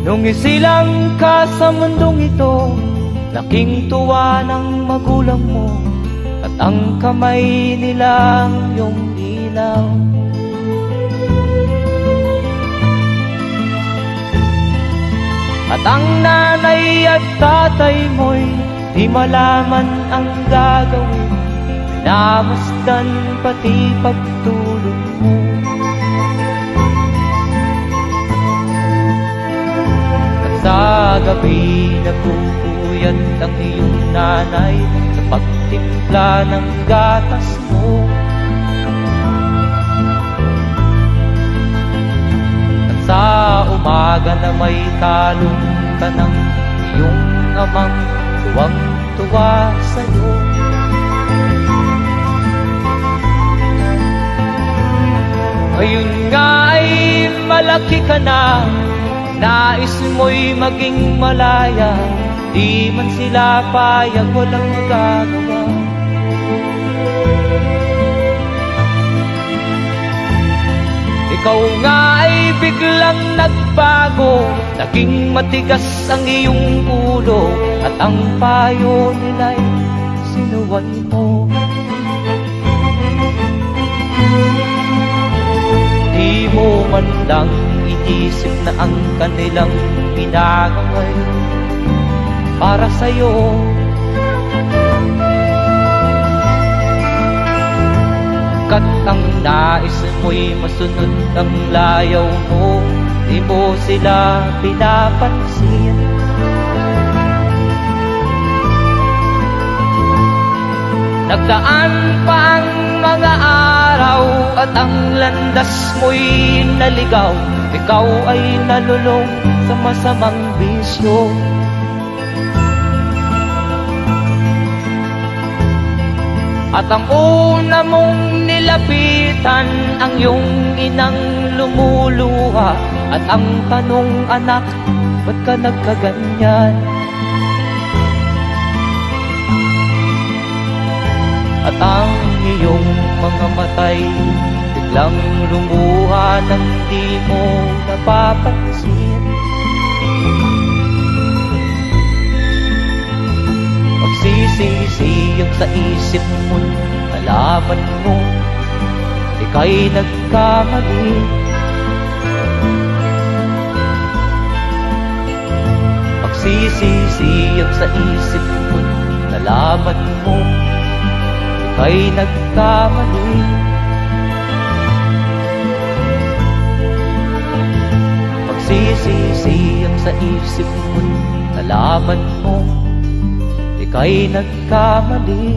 Nung isilang ka sa mundong ito Laking tuwa ng magulang mo At ang kamay nilang iyong ilaw At ang nanay at tatay mo'y Di malaman ang gagawin. Namasdan pati pagtulog gabi nagpupuyat ang iyong nanay Sa pagtimpla ng gatas mo. At sa umaga na may talong ka ng iyong amang Tuwang-tuwa sa'yo. Ngayon nga ay malaki ka na Nais mo'y maging malaya. Di man sila payag walang magagawa. Ikaw nga ay biglang nagbago. Naging matigas ang iyong ulo At ang payo nila'y sinuway mo. Di mo man lang inisip na ang kanilang ginagaway Para sa'yo. Kat ang nais mo'y masunod ang layaw mo Di mo sila pinapansin. Nagdaan pa ang mga At ang landas mo'y naligaw Ikaw ay nalulong sa masamang bisyo At ang una mong nilapitan Ang iyong inang lumuluha At ang tanong anak Ba't ka nagkaganyan? Iyong mga matay. Biglang lumuha Nang di mo napapansin. Magsisisiyag sa isip mo Nalaman mo Ika'y nagkamali. Magsisisiyag sa isip mo Nalaman mo Ika'y nagkamali. Magsisisiyag sa isip mo Nalaman mo. Ika'y nagkamali